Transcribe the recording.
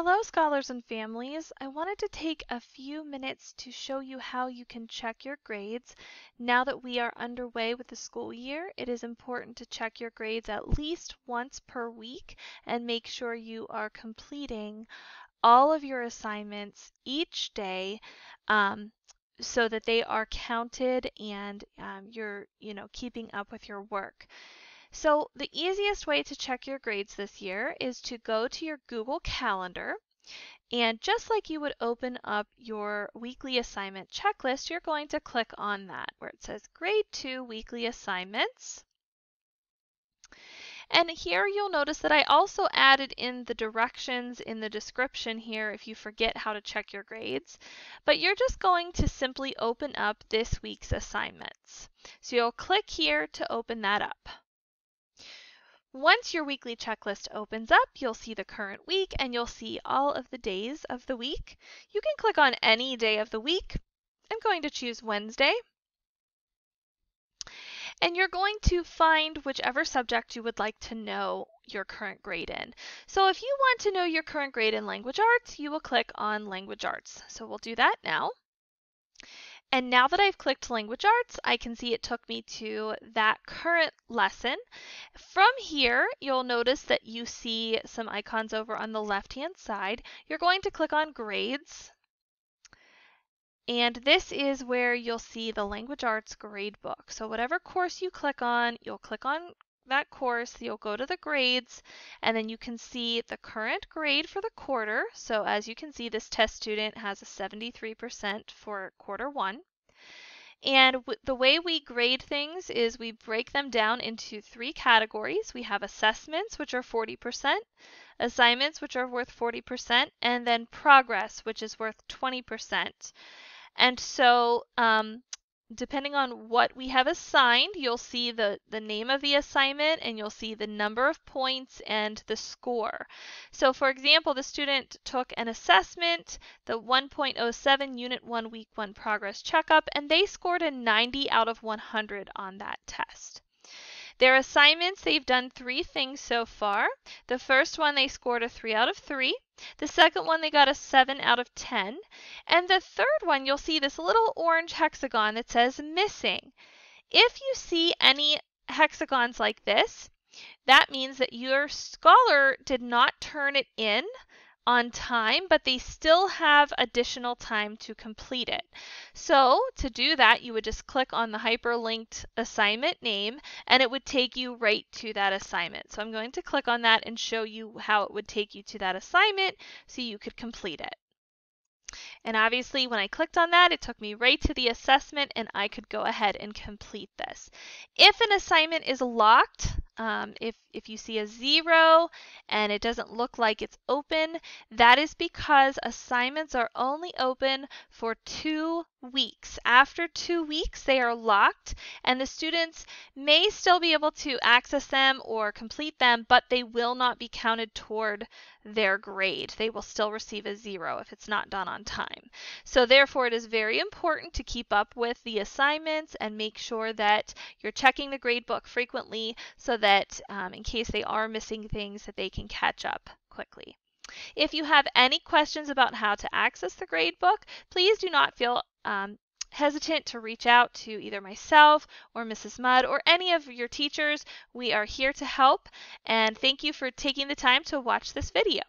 Hello, scholars and families. I wanted to take a few minutes to show you how you can check your grades. Now that we are underway with the school year, it is important to check your grades at least once per week and make sure you are completing all of your assignments each day um, so that they are counted and um, you're, you know, keeping up with your work. So the easiest way to check your grades this year is to go to your Google Calendar and just like you would open up your weekly assignment checklist, you're going to click on that where it says Grade 2 Weekly Assignments. And here you'll notice that I also added in the directions in the description here if you forget how to check your grades. But you're just going to simply open up this week's assignments. So you'll click here to open that up. Once your weekly checklist opens up, you'll see the current week and you'll see all of the days of the week. You can click on any day of the week. I'm going to choose Wednesday. And you're going to find whichever subject you would like to know your current grade in. So if you want to know your current grade in language arts, you will click on language arts. So we'll do that now. And now that I've clicked Language Arts, I can see it took me to that current lesson. From here, you'll notice that you see some icons over on the left-hand side. You're going to click on Grades. And this is where you'll see the Language Arts grade book. So whatever course you click on, you'll click on that course, you'll go to the grades, and then you can see the current grade for the quarter. So as you can see, this test student has a 73% for quarter one. And the way we grade things is we break them down into three categories. We have assessments, which are 40%, assignments, which are worth 40%, and then progress, which is worth 20%. And so um, depending on what we have assigned, you'll see the, the name of the assignment and you'll see the number of points and the score. So for example, the student took an assessment, the 1.07 Unit 1 Week 1 Progress Checkup, and they scored a 90 out of 100 on that test. Their assignments, they've done three things so far. The first one, they scored a 3 out of 3. The second one, they got a 7 out of 10. And the third one, you'll see this little orange hexagon that says missing. If you see any hexagons like this, that means that your scholar did not turn it in on time, but they still have additional time to complete it. So to do that, you would just click on the hyperlinked assignment name and it would take you right to that assignment. So I'm going to click on that and show you how it would take you to that assignment so you could complete it. And obviously when I clicked on that, it took me right to the assessment and I could go ahead and complete this. If an assignment is locked, um, if, if you see a zero and it doesn't look like it's open, that is because assignments are only open for two weeks. After two weeks, they are locked and the students may still be able to access them or complete them, but they will not be counted toward their grade. They will still receive a zero if it's not done on time. So therefore, it is very important to keep up with the assignments and make sure that you're checking the grade book frequently so that um, in case they are missing things that they can catch up quickly. If you have any questions about how to access the gradebook, please do not feel um, hesitant to reach out to either myself or Mrs. Mudd or any of your teachers. We are here to help and thank you for taking the time to watch this video.